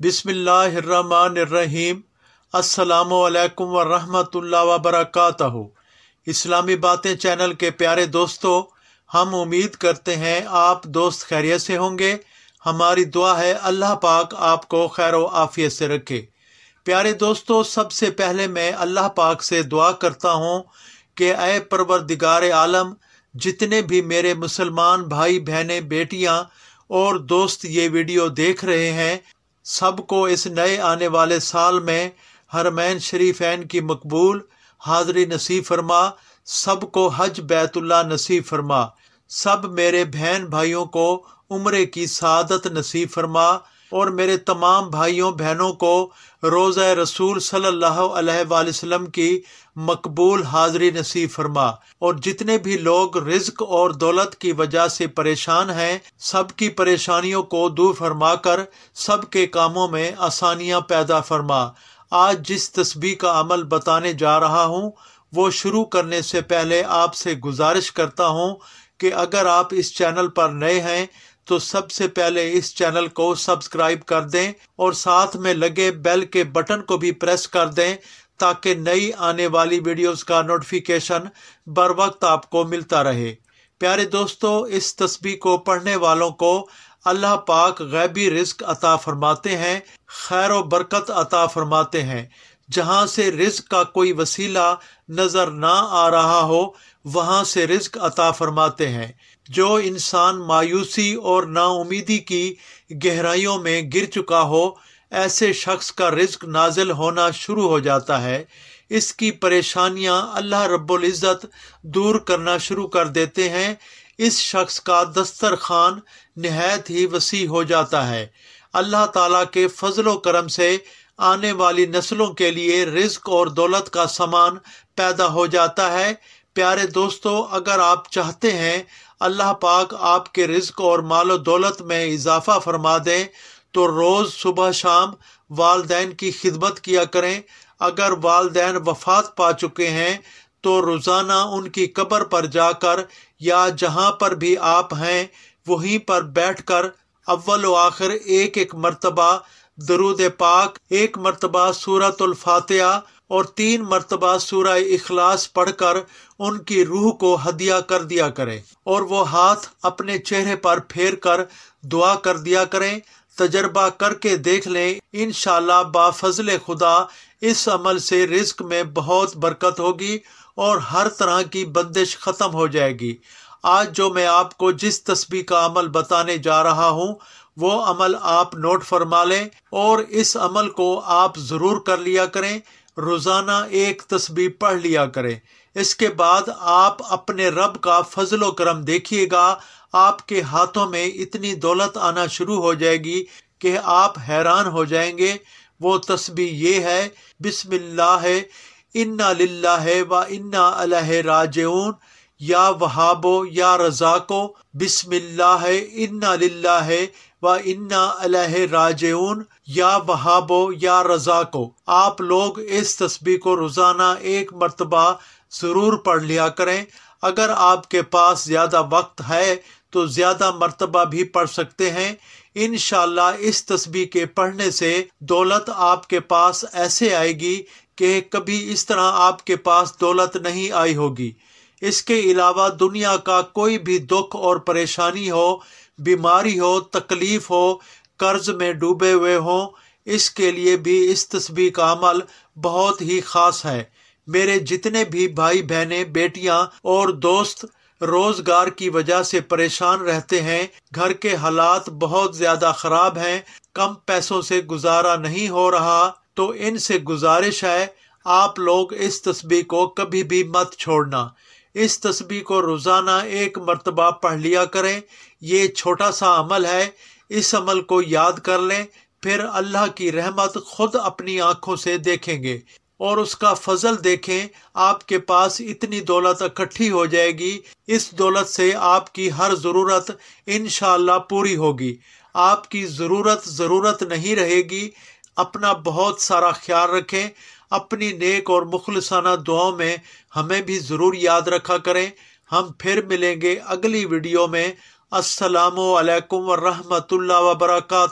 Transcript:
बिस्मिल्लाहिर्रहमानिर्रहीम। अस्सलामुअलैकुम वरहमतुल्लाहि वबरकातुहू। इस्लामी बातें चैनल के प्यारे दोस्तों, हम उम्मीद करते हैं आप दोस्त खैरियत से होंगे। हमारी दुआ है, अल्लाह पाक आपको खैर आफियत से रखे। प्यारे दोस्तों, सबसे पहले मैं अल्लाह पाक से दुआ करता हूँ कि अय परवरदिगार आलम, जितने भी मेरे मुसलमान भाई बहनें बेटियाँ और दोस्त ये वीडियो देख रहे हैं सबको इस नए आने वाले साल में हरमैन शरीफैन की मकबूल हाज़री नसीब फरमा, सबको हज बैतुल्ला नसीब फरमा, सब मेरे बहन भाइयों को उम्र की सादत नसीब फरमा। और मेरे तमाम भाइयों, बहनों को रोज़ रसूल सल्लल्लाहु अलैहि वसल्लम की मकबूल हाज़री नसीब फरमा। और जितने भी लोग रिज्क और दौलत की वजह से परेशान हैं सबकी परेशानियों को दूर फरमा कर सबके कामों में आसानियाँ पैदा फरमा। आज जिस तस्बीह का अमल बताने जा रहा हूँ, वो शुरू करने से पहले आपसे गुजारिश करता हूँ कि अगर आप इस चैनल पर नए हैं तो सबसे पहले इस चैनल को सब्सक्राइब कर दें और साथ में लगे बेल के बटन को भी प्रेस कर दें ताकि नई आने वाली वीडियोस का नोटिफिकेशन बर वक्त आपको मिलता रहे। प्यारे दोस्तों, इस तस्वीर को पढ़ने वालों को अल्लाह पाक गैबी रिस्क अता फरमाते हैं, खैर बरकत अता फरमाते हैं। जहाँ से रिस्क का कोई वसीला नज़र ना आ रहा हो वहाँ से रिस्क अता फरमाते हैं, जो इंसान मायूसी और नाउमीदी की गहराइयों में गिर चुका हो, ऐसे शख्स का रिस्क नाजिल होना शुरू हो जाता है। इसकी परेशानियाँ अल्लाह रब्बुल इज़्ज़त दूर करना शुरू कर देते हैं। इस शख्स का दस्तरखान नहायत ही वसी हो जाता है। अल्लाह ताला के फजलो करम से आने वाली नस्लों के लिए रिस्क और दौलत का सामान पैदा हो जाता है। प्यारे दोस्तों, अगर आप चाहते हैं अल्लाह पाक आपके रिस्क और मालो दौलत में इजाफा फरमा दें तो रोज़ सुबह शाम वालदेन की खिदमत किया करें। अगर वालदेन वफात पा चुके हैं तो रोज़ाना उनकी कब्र पर जाकर या जहाँ पर भी आप हैं, वहीं पर बैठकर अव्वल व आखिर एक एक मरतबा, दरूद पाक, एक मरतबा सूरतुल फातिहा और तीन मरतबा सूरह इखलास पढ़कर उनकी रूह को हदिया कर दिया करें और वो हाथ अपने चेहरे पर फेर कर दुआ कर दिया करें, तजर्बा करके देख लें इन बाफजल खुदा इस अमल से रिस्क में बहुत बरकत होगी और हर तरह की बंदिश ख़त्म हो जाएगी। आज जो मैं आपको जिस तस्बी का अमल बताने जा रहा हूँ, वो अमल आप नोट फरमा लें और इस अमल को आप ज़रूर कर लिया करें। रोज़ाना एक तस्बी पढ़ लिया करें। इसके बाद आप अपने रब का फजलो करम देखिएगा। आपके हाथों में इतनी दौलत आना शुरू हो जाएगी कि आप हैरान हो जाएँगे। वो तस्बी ये है, बिस्मिल्लाह, इन्ना लिल्ला है व इन्ना अलह राजून या वहाबो या रजाको, बिस्मिल्लाह, इन्ना लिल्ला है व इन्ना अलह राजून या वहाबो या रजाको। आप लोग इस तस्बीह को रोज़ाना एक मरतबा ज़रूर पढ़ लिया करें। अगर आपके पास ज़्यादा वक्त है तो ज़्यादा मरतबा भी पढ़ सकते हैं। इन इस तस्बीह के पढ़ने से दौलत आपके पास ऐसे आएगी कि कभी इस तरह आपके पास दौलत नहीं आई होगी। इसके अलावा दुनिया का कोई भी दुख और परेशानी हो, बीमारी हो, तकलीफ़ हो, कर्ज में डूबे हुए हो, इसके लिए भी इस तस्बीह का अमल बहुत ही खास है। मेरे जितने भी भाई बहनें बेटियाँ और दोस्त रोज़गार की वजह से परेशान रहते हैं, घर के हालात बहुत ज़्यादा खराब हैं, कम पैसों से गुजारा नहीं हो रहा तो इनसे गुजारिश है, आप लोग इस तस्बीह को कभी भी मत छोड़ना। इस तस्बीह को रोज़ाना एक मरतबा पढ़ लिया करें। ये छोटा सा अमल है। इस अमल को याद कर लें। फिर अल्लाह की रहमत खुद अपनी आँखों से देखेंगे और उसका फजल देखें। आपके पास इतनी दौलत इकट्ठी हो जाएगी। इस दौलत से आपकी हर ज़रूरत इन पूरी होगी। आपकी ज़रूरत ज़रूरत नहीं रहेगी। अपना बहुत सारा ख्याल रखें। अपनी नेक और मुखलसाना दुआओं में हमें भी ज़रूर याद रखा करें। हम फिर मिलेंगे अगली वीडियो में। असलकम वरहमल वर्का